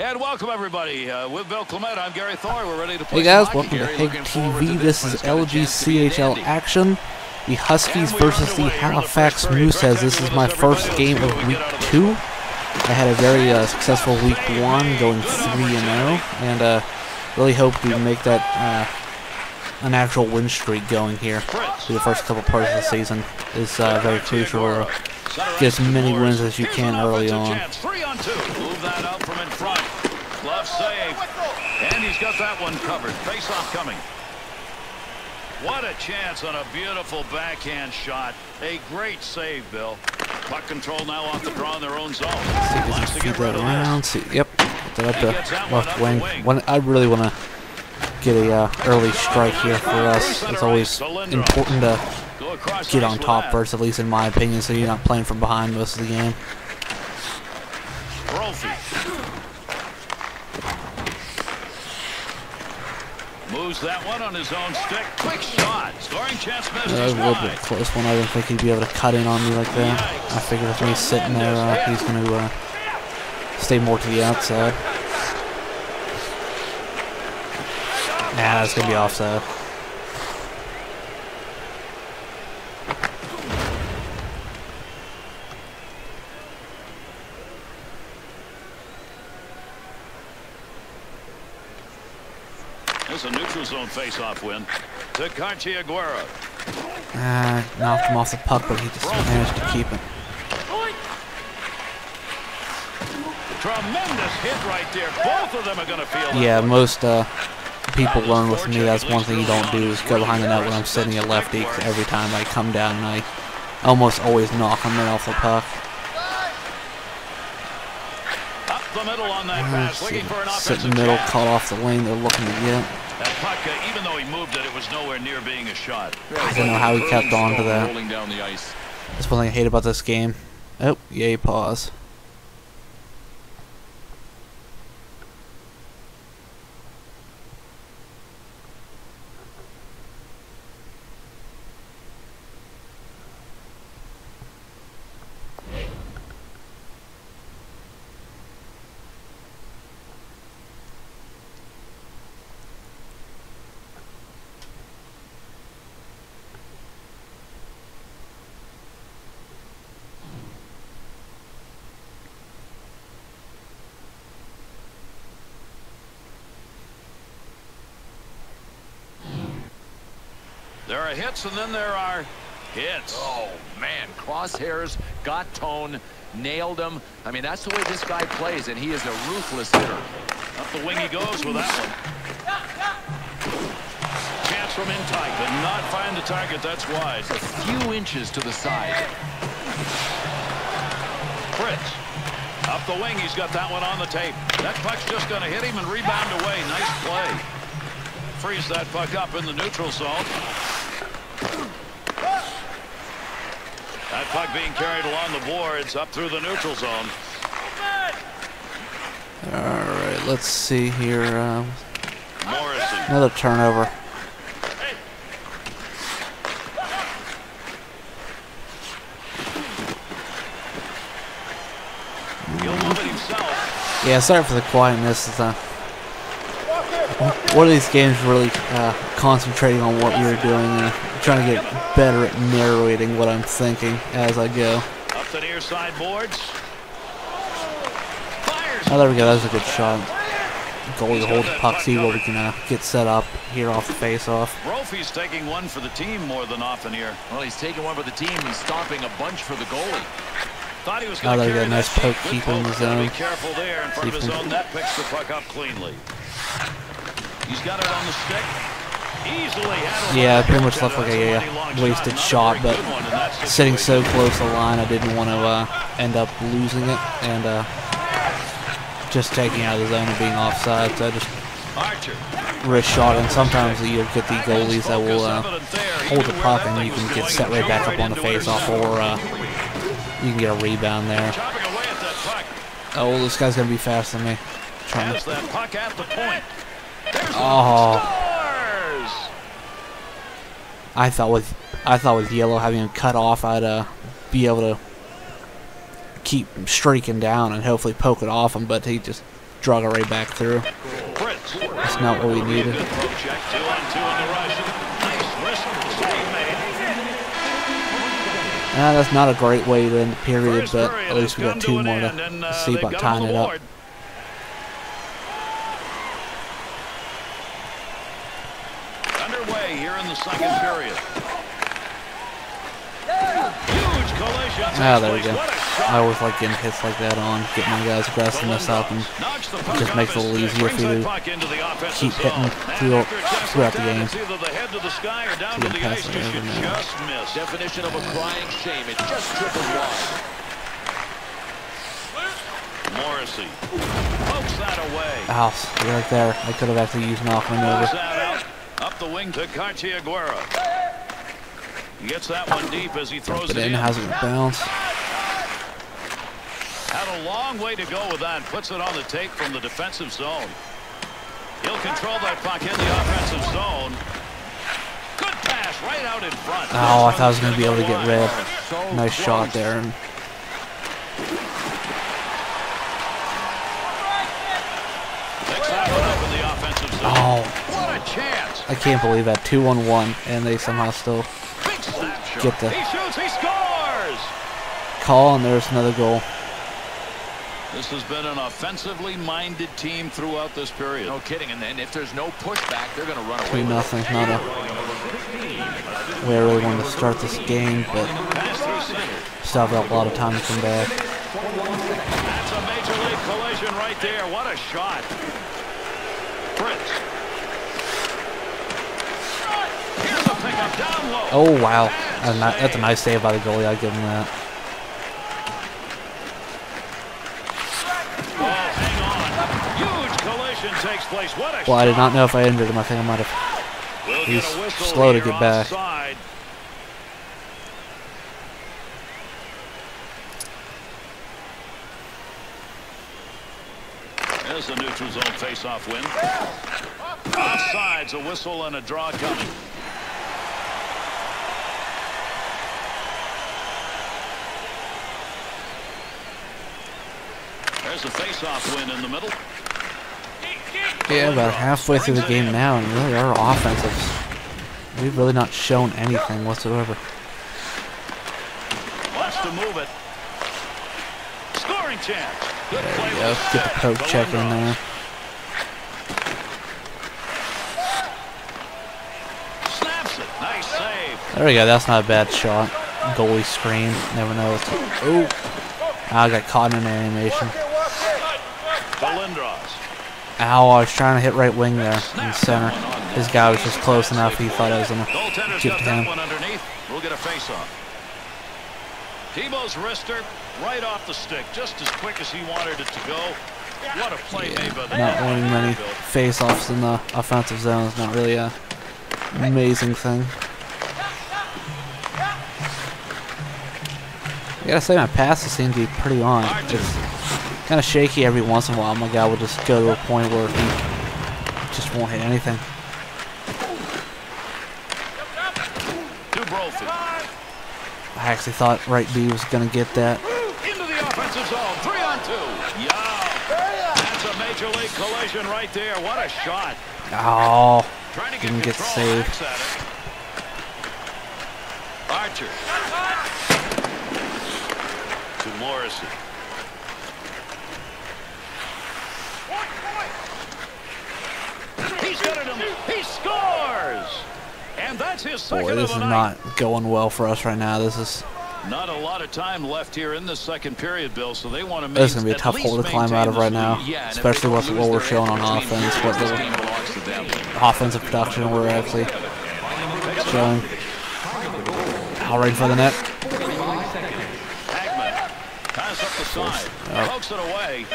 And welcome everybody. Uh, with Bill Clement, I'm Gary Thorne. We're ready to play Hey guys, welcome to Gary, Hig looking forward to TV. this This is It's got a chance to be LGCHL action. The Huskies And we are versus the underway here in the Halifax. Mooseheads. This is my with us, everybody. first game of week get out of this. two. I had a very uh, successful week one, going three and zero, and uh, really hope we make that uh, an actual win streak going here. For the first couple parts of the season is uh, very crucial. to Get as many wins as you can early on. chance. Three on two. Move that out from in front. Glove save. And he's got that one covered. Face off coming. What a chance on a beautiful backhand shot. A great save, Bill. Puck control now off the draw in their own zone. See if we Wants can to get rid that of around. See, yep, that up one left wing. wing. One, I really want to get a uh, early strike here for us. It's always important to get on top first, at least in my opinion, so you're not playing from behind most of the game. Brophy. Moves that one on his own stick. Quick shot. Scoring chance missed. That was He's a little bit close one. I didn't think he'd be able to cut in on me like that. I figured with me sitting there, uh, he's going to uh, stay more to the outside. Nah, that's going to be offside. There's a neutral zone face-off win to Carchi Aguero. Uh, knocked him off the puck, but he just managed to keep it. Tremendous hit right there. Both of them are going to feel that Yeah, one. most uh, people learn with me. That's one thing you don't do is go behind the net when I'm sitting a lefty. 'cause every time I come down and I almost always knock him in off the puck. Up the middle on that pass, looking for an sit offensive in the middle, chance. caught off the lane they're looking to get. That puck, uh, even though he moved it, it was nowhere near being a shot. I don't know how he kept on to that. Down the ice. That's one thing I hate about this game. Oh, yay, pause. There are hits and then there are hits. Oh, man. Crosshairs, got tone, nailed him. I mean, that's the way this guy plays, and he is a ruthless hitter. Up the wing he goes with that one. Chance from in tight, but not find the target. That's wide. A few inches to the side. Fritz. Up the wing, he's got that one on the tape. That puck's just going to hit him and rebound away. Nice play. Frees that puck up in the neutral zone. That puck being carried along the boards up through the neutral zone. Alright, let's see here. Um, another turnover. He'll move it himself. Yeah, sorry for the quietness. Uh, one of these games really uh, concentrating on what you're doing and trying to get better at narrating what I'm thinking as I go. Up the near side boards. Oh, there we go. That was a good shot. Goalie hold the puck, see where we can uh, get set up here off the face-off. Brophy's taking one for the team more than often here. Well, he's taking one for the team. He's stopping a bunch for the goalie. Thought he was Oh, going to there we carry go. Nice poke Good keeper in the zone. Be careful there in front of his if we own net. Picks the puck up cleanly. He's got it on the stick. Yeah, pretty much looked like a, That's uh, wasted shot, but good one in that Sitting so close to the line, I didn't want to uh, end up losing it and uh, just taking out of the zone and being offside. So I just wrist shot, and sometimes you'll get the goalies that will uh, hold the puck and you can get set right back up on the face-off, or uh, you can get a rebound there. Chopping away at that puck. Oh, this guy's gonna be faster than me. Trying Has to, that puck at the point. There's oh, scores. I thought with I thought with yellow having him cut off, I'd uh, be able to keep streaking down and hopefully poke it off him, but he just drug it right back through. That's not what we needed. Good throw check. Two on two in the rush. Nice wrist save made. That's not a great way to end the period, but at least we got two more to uh, see about tying it up. board. Underway here in the second period. Huge collision. Ah, there we go. place. What a shot. I always like getting hits like that on, get my guys' aggressiveness up, and puck just makes it a little easier for you to puck into the offensive keep hitting And through- after just throughout the game. It's either the head to the sky or down See to him the pass ice. it over now. Definition of a crying shame. It just triples wide. Morrissey pokes that away. Ow, right there. I could have actually used knock maneuver. Pokes that out. Up the wing to Cartier Aguero. He gets that one deep as he throws But it in has it bounce. Had a long way to go with that. Puts it on the tape from the defensive zone. He'll control that puck in the offensive zone. Good pass right out in front. Oh, I thought I was going to be able to get red. Nice shot there. and Picks that one up in the offensive zone. Oh, What a chance. I can't believe that. 2 on 1, and they somehow still Big slap shot. Get the- He shoots. He scores. call, and there's another goal. This has been an offensively minded team throughout this period. No kidding. And then if there's no pushback, they're going to run away 3 with it. nothing. Not a way I really wanted to start this game, but Pass through still have a lot of time to come back. That's a major league collision right there. What a shot. Fritz. Here's a pickup down low. Oh, wow. That's a ni- that's a save. nice save by the goalie. i give him that. Oh, hang on. Huge collision takes place. What a Well, I did not know if I injured him. I think I might have. He's get a whistle slow to get back. offside. There's the neutral zone face-off win. Offsides, a whistle and a draw coming. There's a face-off win in the middle. Yeah, about halfway through the game now, and really our offense has we've really not shown anything whatsoever. Wants to move it. Scoring chance. Good There you go. Get the poke check in there. Snaps it. Nice save. There we go. That's not a bad shot. Goalie screen. Never know. Oh, I got caught in an animation. Ow! I was trying to hit right wing there in center. His guy was just close enough. He thought I was gonna Goaltender's give to him. We'll get a face-off. Tebow's wrister right off the stick, just as quick as he wanted it to go. What a play made by the Not winning many face-offs in the offensive zone is not really a amazing thing. I gotta say my passes seem to be pretty on. It's kind of shaky every once in a while. My guy will just go to a point where he just won't hit anything. I actually thought right B was gonna get that. Into the offensive zone. Three on two. Yeah. That's a major league collision right there. What a shot. Oh, Trying to get Didn't get saved. Hacks at it. Archer. To Morrissey. He's got it in the, he scores! And that's his second boy, of this the is night. not going well for us right now. This is Not a lot of time left here in the second period, Bill, so they want to this is gonna be a tough hole to climb out of right now. Yeah, especially with what we're showing on offense. What the game belongs to them. offensive production we're actually showing. All right for the net. Hagman. Pass up the side. Oh. Pokes it away.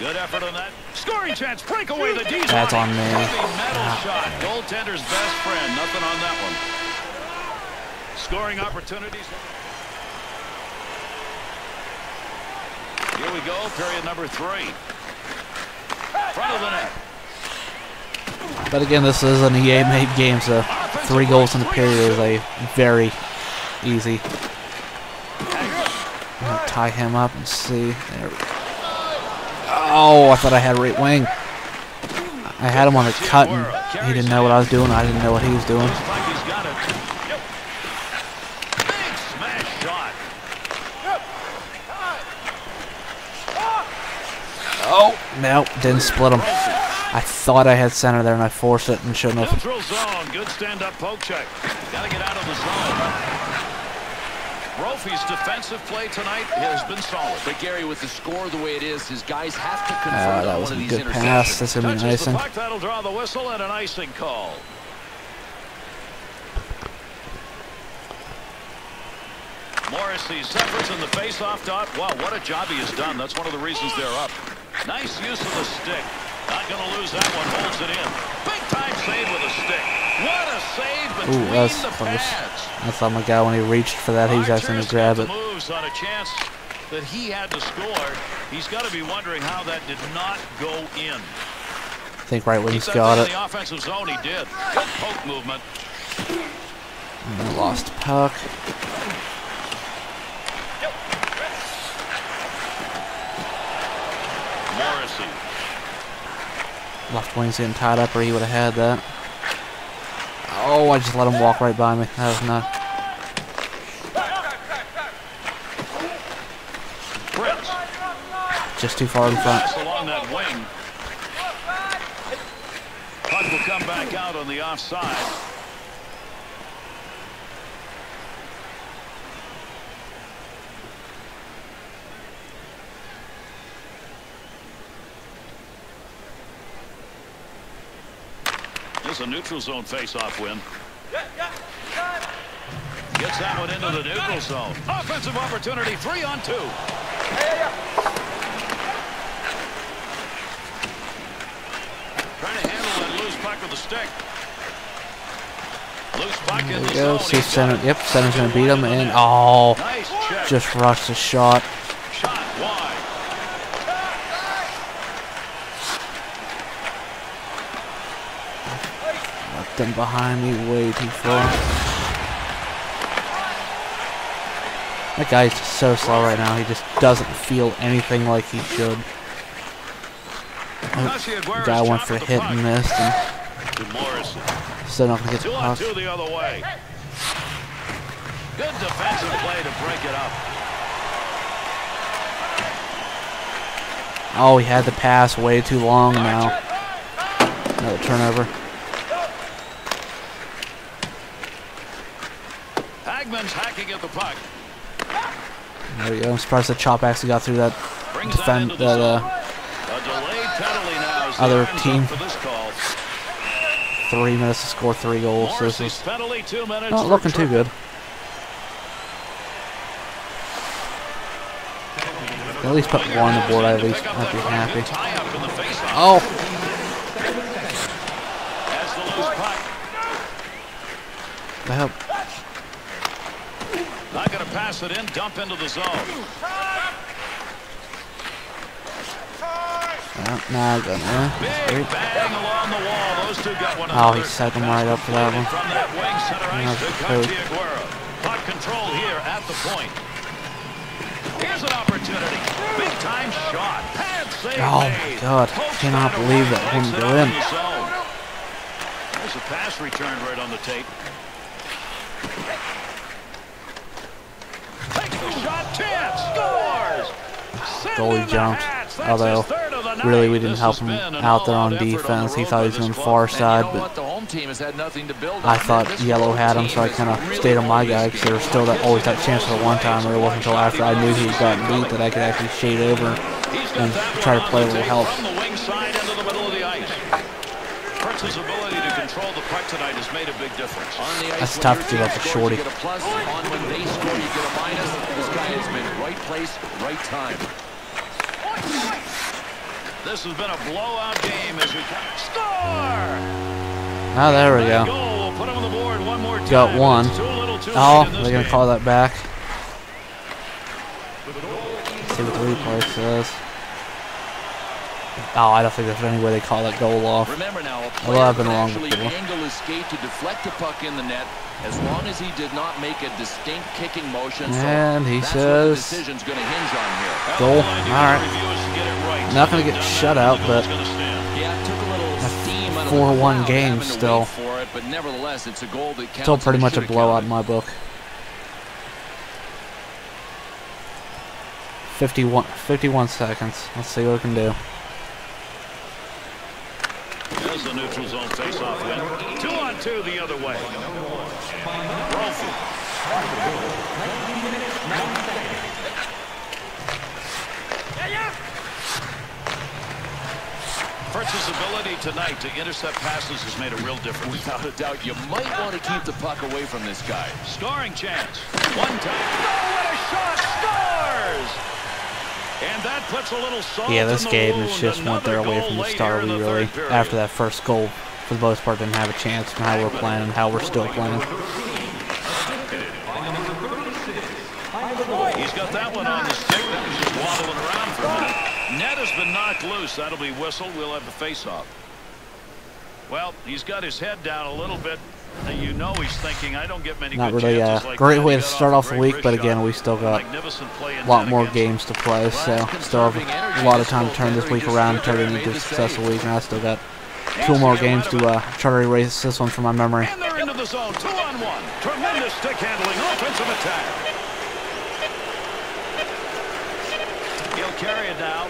Good effort on that. Scoring chance. Break away The D's That's on me. Heavy metal shot. Goaltender's best friend. Nothing on that one. Scoring opportunities. Here we go. Period number three. Front of the net. But again, this is an EA-made game, so three goals in the period is a very easy. I'm gonna tie him up and see. There we go. Oh, I thought I had right wing. I had him on the cut, and he didn't know what I was doing. I didn't know what he was doing. Oh, no, didn't split him. I thought I had center there, and I forced it and shouldn't have. Good stand-up poke check. Got to get out of the zone. Brophy's defensive play tonight has been solid. But Gary, with the score the way it is, his guys have to Ah, convert that was one a of these good pass. interceptions. That's gonna be Touches the icing. puck. That'll draw the whistle and an icing call. Morrissey's efforts in the face-off dot. Wow, what a job he has done. That's one of the reasons they're up. Nice use of the stick. Not going to lose that one. Holds it in. Big time save with a stick. What a save between Ooh, that's close. I thought my guy when he reached for that, he was actually gonna grab it. moves on a chance that he had to score. He's got to be wondering how that did not go in. I think right Keep that got it. in the offensive zone. He did. Good poke movement. And lost puck. Morrissey. Left wing's getting tied up, or he would have had that. Oh, I just let him walk right by me. That was not. Just too far in front. Along that wing. Puck will come back out on the offside. A neutral zone face-off win. Gets that one into the neutral zone. Offensive opportunity, three on two. Trying to handle that loose puck with the stick. Loose puck in There the we go. zone. See if He's got center. Yep, center's gonna beat him, and oh, Nice just rushed the shot. Shot wide. Left them behind me way too far. That guy's just so slow right now. He just doesn't feel anything like he should. Oh, Aguirre's Guy went for the hit and missed, and To Morrison. still not gonna get Two the puck. two the other way. Good defensive play to break it up. Oh, he had the pass way too long now. Another turnover. The puck. There we go. I'm surprised the chop actually got through that Brings defend that uh, A delayed penalty now as other team. for this call. three minutes to score three goals. So this is penalty, not looking too good. At least put one on the board. I'd at least I'd be happy. Tie-up in the face-off. Oh, Has the loose puck. the hell? Not going to pass it in. Dump into the zone. Uh, nah, I got nah. Big bang along the wall. Those two got one Oh, he set them right up for that one. From that wing center ice to. Aguero. Puck control here at the point. Here's an opportunity. Big time shot. Pad save Oh, my. God. Poke Cannot believe that wouldn't go in. the. There's a pass returned right on the tape. Takes the shot. Chance. Scores. Goalie jumped. Although, his third of the night. really, we didn't help him out there on defense. He thought he was on this far side, And you know but? The home team has had nothing to build I thought yellow had him, so I kind of stayed on my guy because there was still that always that chance for the one timer. It wasn't until after I knew he had gotten beat that I could actually shade over. And try to play a little help. Control the puck tonight has made a big difference. On the That's when tough to give team up to scores, Shorty. You get a plus. On when they score, you get a minus. This guy has been right place, right time. This has been a blowout game as we score. Oh, there we go. put him on the board one more time. Got one. It's too little, too Oh, late in this they're going to call that back. See what the replay says. Oh, I don't think there's any way they call that goal off. Remember now, a player I've been wrong actually before. angle his skate to deflect the puck in the net as long as he did not make a distinct kicking motion. And so he that's what the says decision's going to hinge on here. goal. All All right. to review is to get it right. Not gonna get shut out, but- Yeah, a little steam out of 4-1 game still. for it, but nevertheless, it's a goal that Still pretty much a blowout counted. in my book. 51, 51 seconds. Let's see what we can do. There's the neutral zone face-off win. Two on two the other way. Brophy. Fritz's ability tonight to intercept passes has made a real difference. Without a doubt, you might want to keep the puck away from this guy. Scoring chance. One time. Oh, what a shot! Scores! And that puts a little salt Yeah, this game is just went there away from the start. We really, after that first goal, for the most part, didn't have a chance from how we're playing and how we're still playing. He's got that one on the stick. That was just waddling around for a minute. Net has been knocked loose. That'll be whistled. We'll have the face-off. Well, he's got his head down a little bit. You know he's thinking, I don't get many Not really a like great way to start off the week, but again, we still got Magnificent play in a lot more games to play, so still have a lot of time to turn this week around and turn it into a successful week, and I still got two more games to uh, try to erase this one from my memory. And they're into the zone. Two on one. Tremendous stick handling. Offensive attack. He'll carry it now.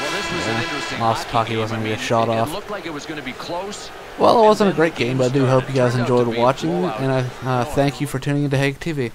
Well, this was Yeah, an interesting lost hockey puck, he wasn't gonna get mean, shot off. It looked like it was going to be close. Well, it wasn't a great game, but I do hope you guys enjoyed watching, and I uh, thank you for tuning into Haag TV.